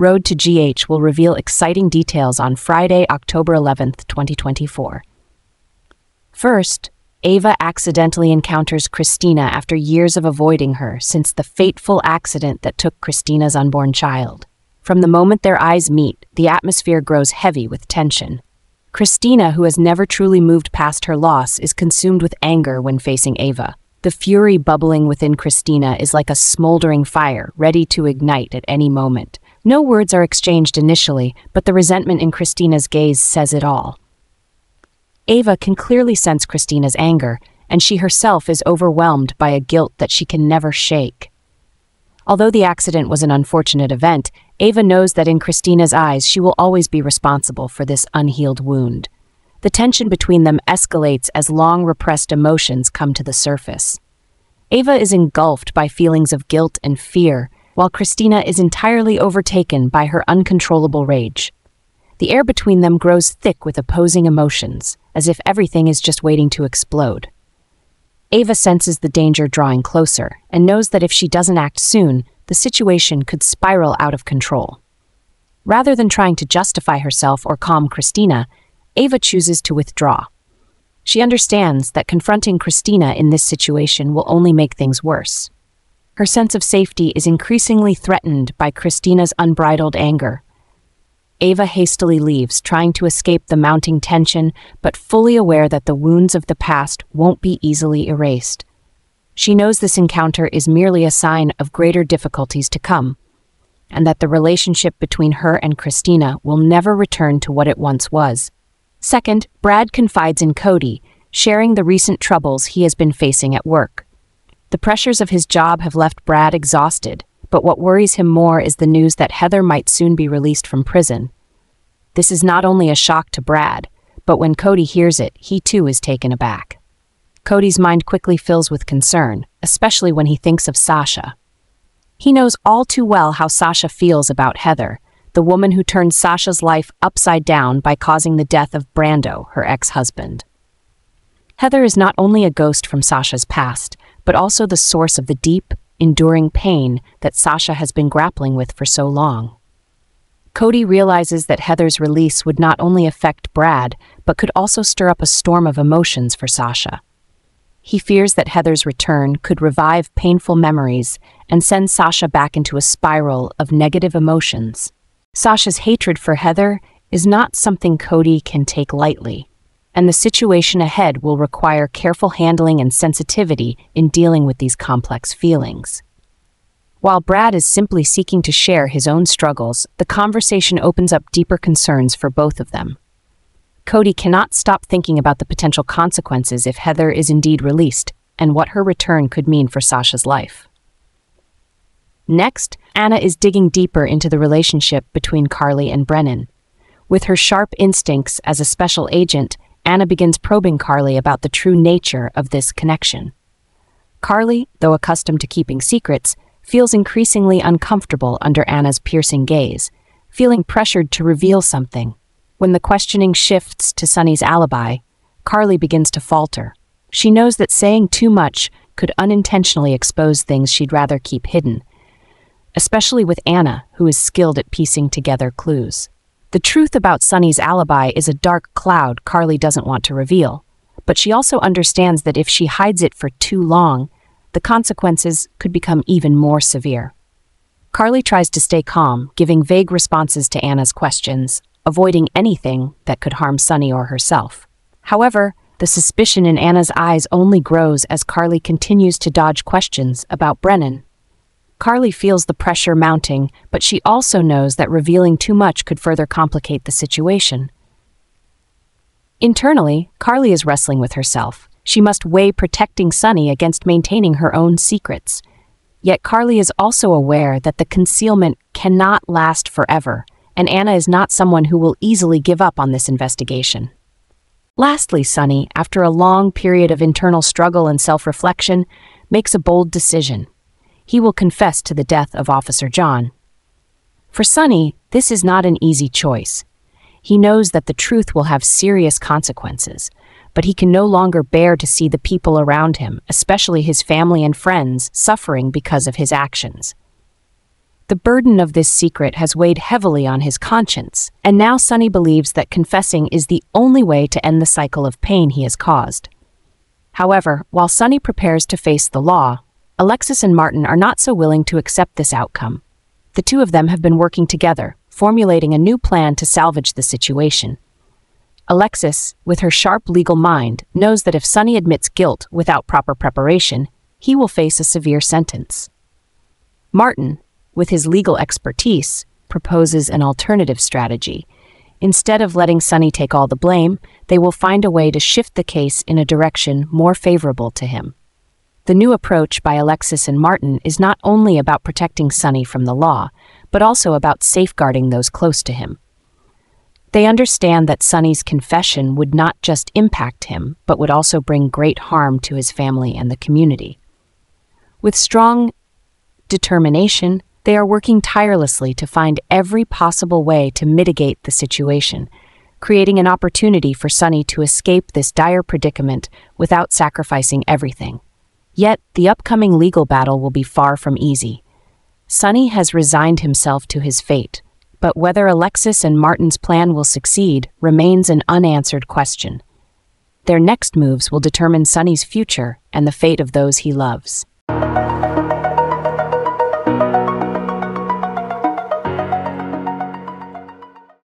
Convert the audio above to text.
Road to GH will reveal exciting details on Friday, October 11, 2024. First, Ava accidentally encounters Christina after years of avoiding her since the fateful accident that took Christina's unborn child. From the moment their eyes meet, the atmosphere grows heavy with tension. Christina, who has never truly moved past her loss, is consumed with anger when facing Ava. The fury bubbling within Christina is like a smoldering fire, ready to ignite at any moment. No words are exchanged initially, but the resentment in Christina's gaze says it all. Ava can clearly sense Christina's anger, and she herself is overwhelmed by a guilt that she can never shake. Although the accident was an unfortunate event, Ava knows that in Christina's eyes she will always be responsible for this unhealed wound. The tension between them escalates as long repressed emotions come to the surface. Ava is engulfed by feelings of guilt and fear, while Christina is entirely overtaken by her uncontrollable rage. The air between them grows thick with opposing emotions, as if everything is just waiting to explode. Ava senses the danger drawing closer and knows that if she doesn't act soon, the situation could spiral out of control. Rather than trying to justify herself or calm Christina, Ava chooses to withdraw. She understands that confronting Christina in this situation will only make things worse. Her sense of safety is increasingly threatened by Christina's unbridled anger Ava hastily leaves, trying to escape the mounting tension, but fully aware that the wounds of the past won't be easily erased. She knows this encounter is merely a sign of greater difficulties to come, and that the relationship between her and Christina will never return to what it once was. Second, Brad confides in Cody, sharing the recent troubles he has been facing at work. The pressures of his job have left Brad exhausted, but what worries him more is the news that Heather might soon be released from prison. This is not only a shock to Brad, but when Cody hears it, he too is taken aback. Cody's mind quickly fills with concern, especially when he thinks of Sasha. He knows all too well how Sasha feels about Heather, the woman who turned Sasha's life upside down by causing the death of Brando, her ex husband. Heather is not only a ghost from Sasha's past, but also the source of the deep, enduring pain that Sasha has been grappling with for so long. Cody realizes that Heather's release would not only affect Brad, but could also stir up a storm of emotions for Sasha. He fears that Heather's return could revive painful memories and send Sasha back into a spiral of negative emotions. Sasha's hatred for Heather is not something Cody can take lightly, and the situation ahead will require careful handling and sensitivity in dealing with these complex feelings. While Brad is simply seeking to share his own struggles, the conversation opens up deeper concerns for both of them. Cody cannot stop thinking about the potential consequences if Heather is indeed released and what her return could mean for Sasha's life. Next, Anna is digging deeper into the relationship between Carly and Brennan. With her sharp instincts as a special agent, Anna begins probing Carly about the true nature of this connection. Carly, though accustomed to keeping secrets, feels increasingly uncomfortable under Anna's piercing gaze, feeling pressured to reveal something. When the questioning shifts to Sonny's alibi, Carly begins to falter. She knows that saying too much could unintentionally expose things she'd rather keep hidden, especially with Anna, who is skilled at piecing together clues. The truth about Sonny's alibi is a dark cloud Carly doesn't want to reveal, but she also understands that if she hides it for too long, the consequences could become even more severe. Carly tries to stay calm, giving vague responses to Anna's questions, avoiding anything that could harm Sunny or herself. However, the suspicion in Anna's eyes only grows as Carly continues to dodge questions about Brennan. Carly feels the pressure mounting, but she also knows that revealing too much could further complicate the situation. Internally, Carly is wrestling with herself. She must weigh protecting Sonny against maintaining her own secrets. Yet Carly is also aware that the concealment cannot last forever, and Anna is not someone who will easily give up on this investigation. Lastly, Sonny, after a long period of internal struggle and self reflection, makes a bold decision he will confess to the death of Officer John. For Sonny, this is not an easy choice. He knows that the truth will have serious consequences, but he can no longer bear to see the people around him, especially his family and friends, suffering because of his actions. The burden of this secret has weighed heavily on his conscience, and now Sonny believes that confessing is the only way to end the cycle of pain he has caused. However, while Sonny prepares to face the law, Alexis and Martin are not so willing to accept this outcome. The two of them have been working together, formulating a new plan to salvage the situation. Alexis, with her sharp legal mind, knows that if Sonny admits guilt without proper preparation, he will face a severe sentence. Martin, with his legal expertise, proposes an alternative strategy. Instead of letting Sonny take all the blame, they will find a way to shift the case in a direction more favorable to him. The new approach by Alexis and Martin is not only about protecting Sonny from the law, but also about safeguarding those close to him. They understand that Sonny's confession would not just impact him, but would also bring great harm to his family and the community. With strong determination, they are working tirelessly to find every possible way to mitigate the situation, creating an opportunity for Sonny to escape this dire predicament without sacrificing everything. Yet, the upcoming legal battle will be far from easy. Sonny has resigned himself to his fate, but whether Alexis and Martin's plan will succeed remains an unanswered question. Their next moves will determine Sonny's future and the fate of those he loves.